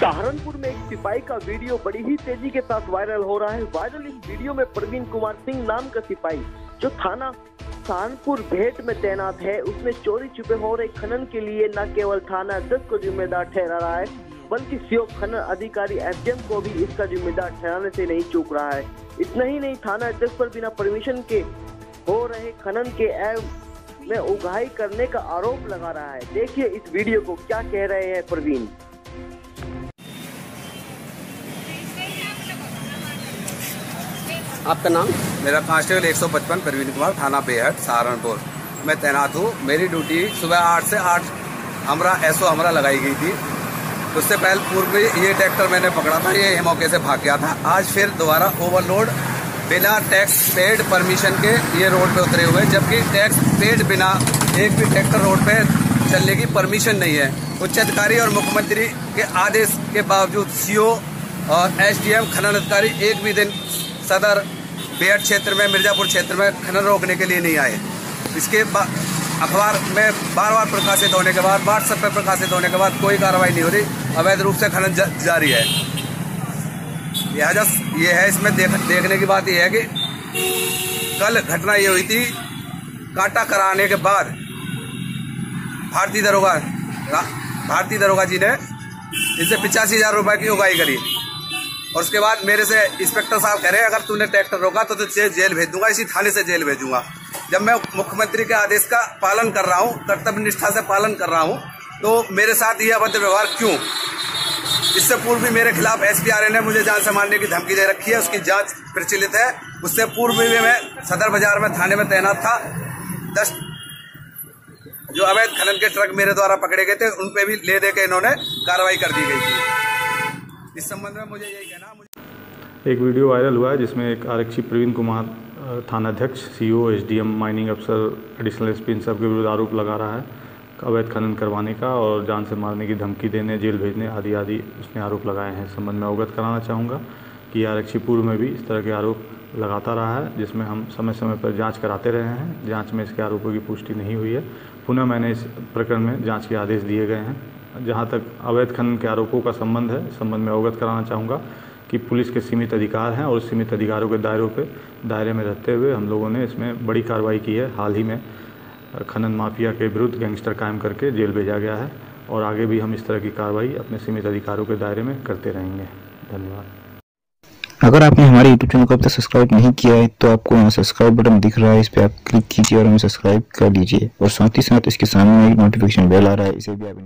सहारनपुर में एक सिपाही का वीडियो बड़ी ही तेज़ी के साथ वायरल हो रहा है। वायरल इस वीडियो में प्रवीण कुमार सिंह नाम का सिपाही, जो थाना सहारनपुर भेंट में तैनात है उसने चोरी छुपे हो रहे खनन के लिए न केवल थाना अध्यक्ष को जिम्मेदार ठहरा रहा है, बल्कि सीओ खनन अधिकारी एफडीएम को भी इसका जिम्मेदार ठहराने से नहीं चूक रहा है। इतना ही नहीं, थाना अध्यक्ष पर बिना परमिशन के हो रहे खनन के एव में उगाही करने का आरोप लगा रहा है। देखिए इस वीडियो को क्या कह रहे हैं प्रवीण। आपका नाम? मेरा कांस्टेबल एक सौ पचपन, प्रवीण कुमार, थाना बेहट सहारनपुर। मैं तैनात हूँ। मेरी ड्यूटी सुबह आठ से आठ हमरा एसओ हमरा लगाई गई थी। उससे पहले पूर्व में ये ट्रैक्टर मैंने पकड़ा था, ये मौके से भाग गया था। आज फिर दोबारा ओवरलोड, बिना टैक्स पेड परमिशन के ये रोड पे उतरे हुए जबकि टैक्स पेड बिना एक भी ट्रैक्टर रोड पे चलने की परमिशन नहीं है। उच्च अधिकारी और मुख्यमंत्री के आदेश के बावजूद सीओ और एसडीएम, खनन अधिकारी एक भी दिन सदर बेहट क्षेत्र में मिर्जापुर क्षेत्र में खनन रोकने के लिए नहीं आए। इसके अखबार में बार बार प्रकाशित होने के बाद व्हाट्सएप पर प्रकाशित होने के बाद कोई कार्रवाई नहीं हो रही। अवैध रूप से खनन जारी है। लिहाजा ये है इसमें देख, देखने की बात यह है कि कल घटना ये हुई थी काटा कराने के बाद भारतीय दरोगा भारतीय दरोगा जी ने इनसे पिचासी हज़ार रुपए की उगाई करी। और उसके बाद मेरे से इंस्पेक्टर साहब कह रहे हैं, अगर तूने ट्रैक्टर रोका तो तुझे जेल भेज दूँगा, इसी थाने से जेल भेजूँगा। जब मैं मुख्यमंत्री के आदेश का पालन कर रहा हूँ, कर्तव्य निष्ठा से पालन कर रहा हूँ तो मेरे साथ ये अभद्र व्यवहार क्यों? इससे पूर्व भी मेरे खिलाफ एस ने मुझे जान से मारने की धमकी दे रखी है, उसकी जाँच प्रचलित है। उससे पूर्व भी मैं सदर बाज़ार में थाने में तैनात था। दस जो अवैध खनन के ट्रक मेरे द्वारा पकड़े गए थे, उन पे भी ले दे के इन्होंने कार्रवाई कर दी गई थी। इस संबंध में मुझे यही कहना, मुझे एक वीडियो वायरल हुआ है जिसमें एक आरक्षी प्रवीण कुमार थानाध्यक्ष सीईओ एसडीएम माइनिंग अफसर एडिशनल एस पी इन सब के विरुद्ध आरोप लगा रहा है, अवैध खनन करवाने का और जान से मारने की धमकी देने, जेल भेजने आदि आदि उसने आरोप लगाए हैं। इस संबंध में अवगत कराना चाहूँगा कि आरक्षी पूर्व में भी इस तरह के आरोप लगाता रहा है, जिसमें हम समय समय पर जाँच कराते रहे हैं। जाँच में इसके आरोपों की पुष्टि नहीं हुई है। पुनः मैंने इस प्रकरण में जाँच के आदेश दिए गए हैं। जहाँ तक अवैध खनन के आरोपों का संबंध है संबंध में अवगत कराना चाहूँगा कि पुलिस के सीमित अधिकार हैं और सीमित अधिकारों के दायरों पे, दायरे में रहते हुए हम लोगों ने इसमें बड़ी कार्रवाई की है। हाल ही में खनन माफिया के विरुद्ध गैंगस्टर कायम करके जेल भेजा गया है और आगे भी हम इस तरह की कार्रवाई अपने सीमित अधिकारों के दायरे में करते रहेंगे। धन्यवाद। अगर आपने हमारे यूट्यूब चैनल को अब तक सब्सक्राइब नहीं किया है तो आपको यहाँ सब्सक्राइब बटन दिख रहा है, इस पर आप क्लिक कीजिए और हमें सब्सक्राइब कर लीजिए। और साथ ही साथ इसके सामने एक नोटिफिकेशन बेल आ रहा है, इसे भी आप